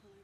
color